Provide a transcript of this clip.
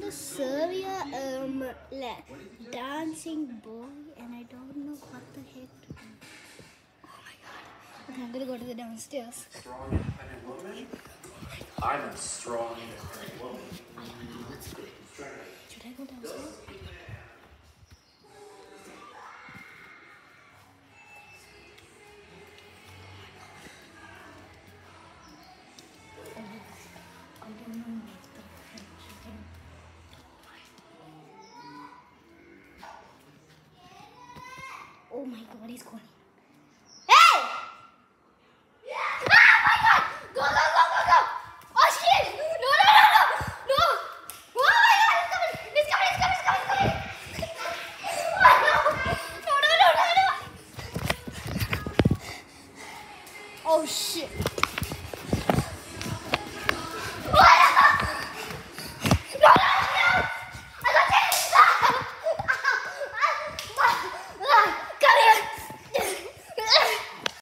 the Serbia um dancing boy and I don't know what the heck. Oh my god. I'm gonna go to the downstairs. Strong, independent woman. I'm a strong, independent woman. Calling. Hey! Oh my god! Go, go, go, go, go! Oh shit! No, no, no, no! No! Oh my god! It's coming, it's coming, it's coming, it's coming! Oh no! No, no, no, no, no! Oh shit!